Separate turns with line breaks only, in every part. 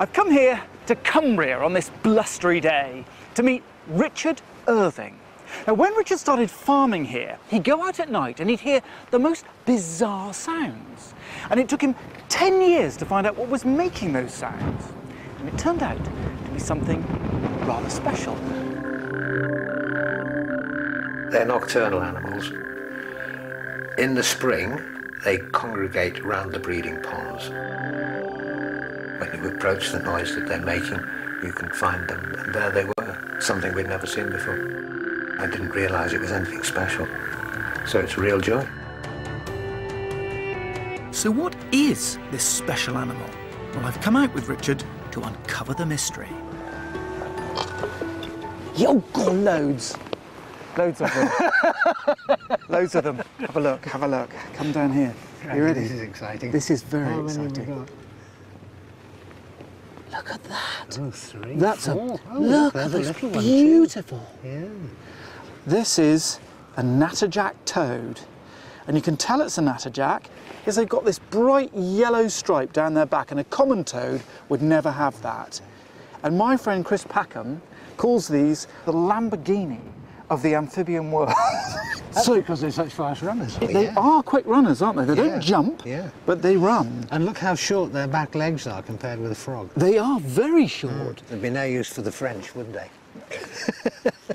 I've come here to Cumbria on this blustery day to meet Richard Irving. Now, when Richard started farming here, he'd go out at night and he'd hear the most bizarre sounds. And it took him 10 years to find out what was making those sounds. And it turned out to be something rather special.
They're nocturnal animals. In the spring, they congregate around the breeding ponds. When you approach the noise that they're making, you can find them, and there they were, something we'd never seen before. I didn't realize it was anything special. So it's a real joy.
So, what is this special animal? Well, I've come out with Richard to uncover the mystery. Yo, God, loads. Loads of them. loads of them. Have a look, have a look. Come down here. Are you ready?
This is exciting.
This is very
How many have we
exciting. Look at that.
Oh, three,
That's a.
Oh,
look. That's
little
beautiful.
Yeah.
This is a natterjack toad. And you can tell it's a natterjack because they've got this bright yellow stripe down their back, and a common toad would never have that. And my friend Chris Packham calls these the Lamborghini of the amphibian world.
That's because they're such fast runners.
they
Yeah.
are quick runners, aren't they? They
Yeah,
don't jump,
yeah.
but they run.
And look how short their back legs are compared with a frog.
They are very short.
Mm. They'd be no use for the French, wouldn't they?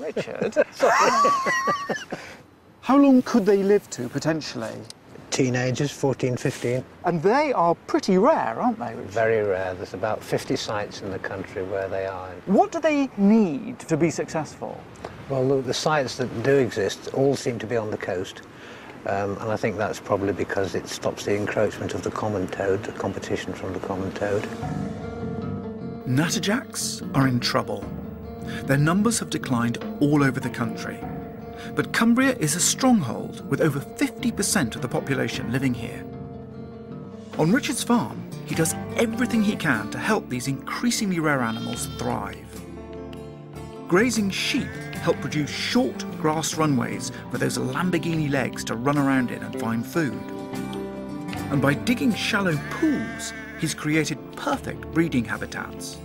Richard. How long could they live to potentially?
Teenagers, 14, 15.
And they are pretty rare, aren't they, Richard?
Very rare. There's about 50 sites in the country where they are.
What do they need to be successful?
Well, the, the sites that do exist all seem to be on the coast. Um, and I think that's probably because it stops the encroachment of the common toad, the competition from the common toad.
Natterjacks are in trouble. Their numbers have declined all over the country. But Cumbria is a stronghold with over 50% of the population living here. On Richard's farm, he does everything he can to help these increasingly rare animals thrive. Grazing sheep help produce short grass runways for those Lamborghini legs to run around in and find food. And by digging shallow pools, he's created perfect breeding habitats.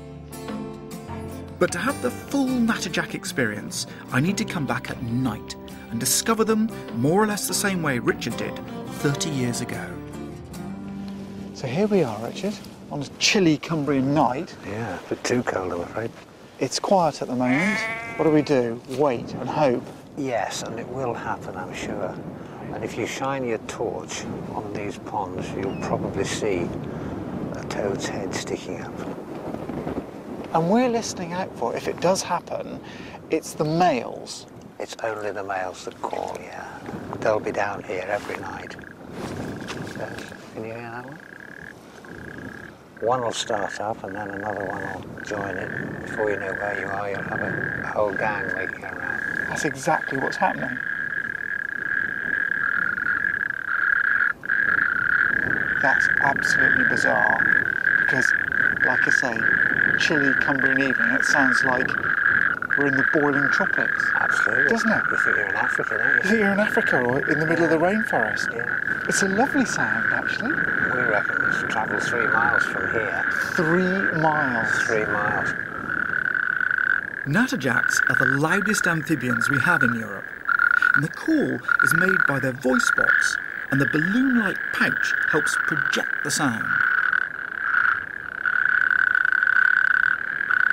But to have the full Natterjack experience, I need to come back at night and discover them more or less the same way Richard did 30 years ago.
So here we are, Richard, on a chilly Cumbrian night.
Yeah, but too cold, I'm afraid.
It's quiet at the moment. What do we do? Wait and hope.
Yes, and it will happen, I'm sure. And if you shine your torch on these ponds, you'll probably see a toad's head sticking up.
And we're listening out for, if it does happen, it's the males.
It's only the males that call, yeah. They'll be down here every night. So, can you hear that one? One will start up and then another one will join it. Before you know where you are, you'll have a, whole gang making around.
That's exactly what's happening. That's absolutely bizarre because, like I say, chilly Cumbrian evening, it sounds like we're in the boiling tropics.
Absolutely.
Doesn't it?
You think you're in Africa, don't
You
you?
think you're in Africa or in the middle of the rainforest?
Yeah.
It's a lovely sound, actually.
We reckon it's travelled three miles from here.
Three miles.
Three miles.
Natterjacks are the loudest amphibians we have in Europe, and the call is made by their voice box, and the balloon-like pouch helps project the sound.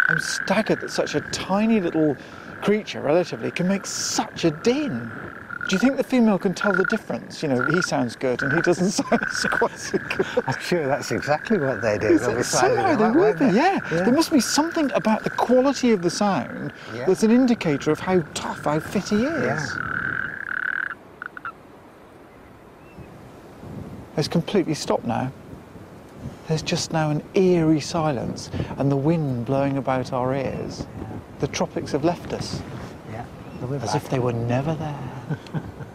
I'm staggered that such a tiny little creature, relatively, can make such a din. Do you think the female can tell the difference? You know, he sounds good and he doesn't sound quite so good.
I'm sure that's exactly what they do. They'll be
Somehow they will be,
they?
yeah. There must be something about the quality of the sound
Yeah.
that's an indicator of how tough, how fit he is.
Yeah.
It's completely stopped now. There's just now an eerie silence and the wind blowing about our ears. The tropics have left us
Yeah. They'll
as if they were never there.